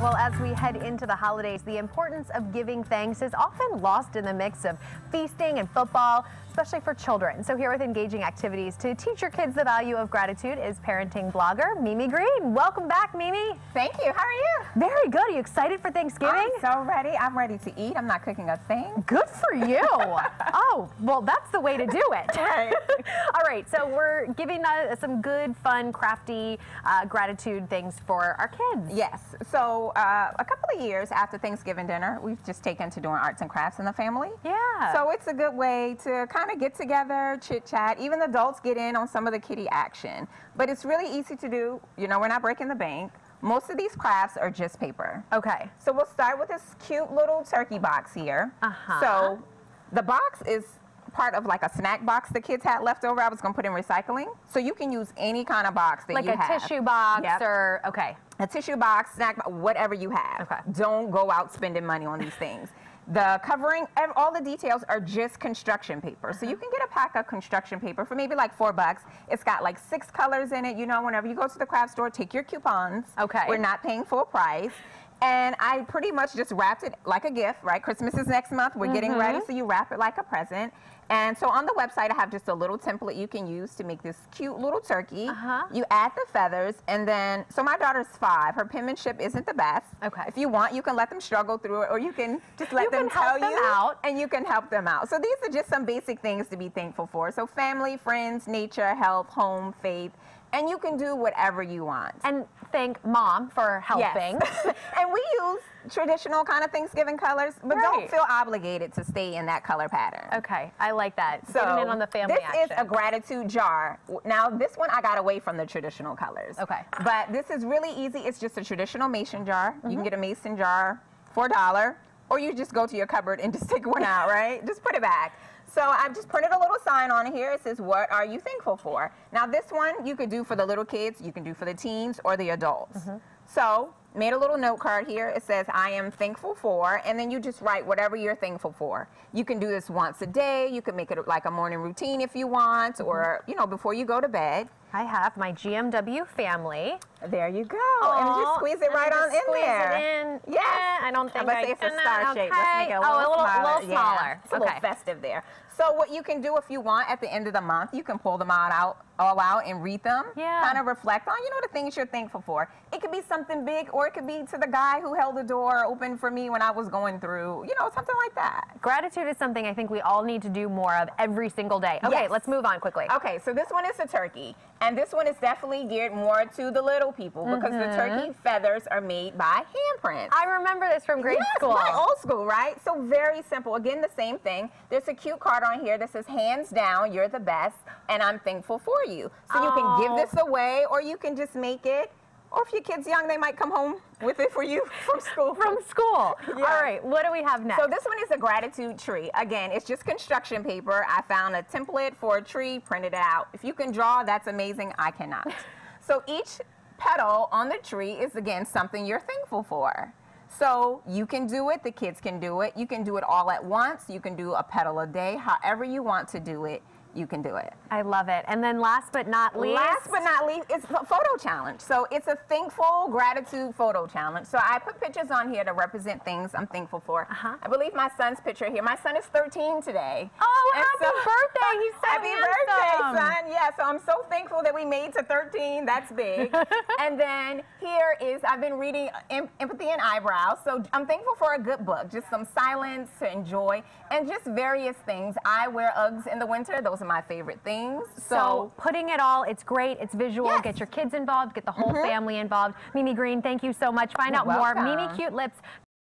Well, as we head into the holidays, the importance of giving thanks is often lost in the mix of feasting and football, especially for children. So here with engaging activities to teach your kids the value of gratitude is parenting blogger Mimi Green. Welcome back, Mimi. Thank you. How are you? Very good. Are you excited for Thanksgiving? I'm so ready. I'm ready to eat. I'm not cooking a thing. Good for you. oh, well, that's the way to do it. Right. All right, so we're giving uh, some good, fun, crafty uh, gratitude things for our kids. Yes. So uh, a couple of years after Thanksgiving dinner, we've just taken to doing arts and crafts in the family. Yeah. So it's a good way to kind of get together, chit chat. Even adults get in on some of the kitty action. But it's really easy to do. You know, we're not breaking the bank. Most of these crafts are just paper. Okay. So we'll start with this cute little turkey box here. Uh-huh. So the box is part of like a snack box the kids had left over. I was going to put in recycling. So you can use any kind of box that Like you have. Like a tissue box Yep. or, okay. a tissue box, snack, box, whatever you have. Okay. Don't go out spending money on these things. The covering, all the details are just construction paper. So you Uh-huh. can get a pack of construction paper for maybe like four bucks. It's got like six colors in it. You know, whenever you go to the craft store, take your coupons. Okay. We're not paying full price. And I pretty much just wrapped it like a gift, right? Christmas is next month. We're getting Mm-hmm. ready, so you wrap it like a present. And so on the website, I have just a little template you can use to make this cute little turkey. Uh-huh. You add the feathers, and then, so my daughter's five. Her penmanship isn't the best. Okay. If you want, you can let them struggle through it, or you can just let You them help tell them you. out. And you can help them out. So these are just some basic things to be thankful for. So family, friends, nature, health, home, faith. And you can do whatever you want. And thank mom for helping. Yes. and we use traditional kind of Thanksgiving colors, but Right. don't feel obligated to stay in that color pattern. Okay, I like that. So Getting in on the family this action. is a gratitude jar. Now this one I got away from the traditional colors. Okay. But this is really easy. It's just a traditional mason jar. You Mm-hmm. can get a mason jar for a dollar, or you just go to your cupboard and just take one out, right? Just put it back. So I've just printed a little sign on here. It says, "What are you thankful for?" Now this one you could do for the little kids, you can do for the teens or the adults. Mm-hmm. So made a little note card here. It says, I am thankful for, and then you just write whatever you're thankful for. You can do this once a day. You can make it like a morning routine if you want, or, you know, before you go to bed. I have my GMW family. There you go. and Aw, just squeeze it and right on in there. It in. Yes. Eh, I don't think I'm gonna I say it's a star okay. shape. Let's make it a little oh, a little, smaller. little Yeah, smaller. It's a little festive there. So what you can do if you want at the end of the month, you can pull them out, out all out and read them. Yeah. Kind of reflect on, you know, the things you're thankful for. It could be something big, or it could be to the guy who held the door open for me when I was going through, you know, something like that. Gratitude is something I think we all need to do more of every single day. Okay, Yes. let's move on quickly. Okay, so this one is a turkey, and this one is definitely geared more to the little people because the mm-hmm. turkey feathers are made by handprints. I remember this from grade yes, school. my old school, right? So very simple. Again, the same thing. There's a cute card on here that says, "Hands down, you're the best, and I'm thankful for you." So you can give this oh. away, or you can just make it. Or if your kid's young, they might come home with it for you from school. From school. Yeah. All right, what do we have next? So this one is a gratitude tree. Again, it's just construction paper. I found a template for a tree, printed it out. If you can draw, that's amazing. I cannot. so each petal on the tree is again something you're thankful for. So you can do it, the kids can do it. You can do it all at once. You can do a petal a day. However you want to do it, you can do it. I love it. And then last but not least. Last but not least, it's a photo challenge. So it's a thankful gratitude photo challenge. So I put pictures on here to represent things I'm thankful for. Uh-huh. I believe my son's picture here. My son is 13 today. Oh, And happy birthday. He's so happy handsome. Son. Yeah, so I'm so thankful that we made to 13. That's big. and then here is, I've been reading Em- Empathy and Eyebrows. So I'm thankful for a good book, just some silence to enjoy, and just various things. I wear Uggs in the winter. Those are my favorite things. So So, putting it all, it's great. It's visual. Yes. Get your kids involved. Get the whole mm-hmm. family involved. Mimi Green, thank you so much. Find You're out more. Mimi Cute MimiCuteLips.com.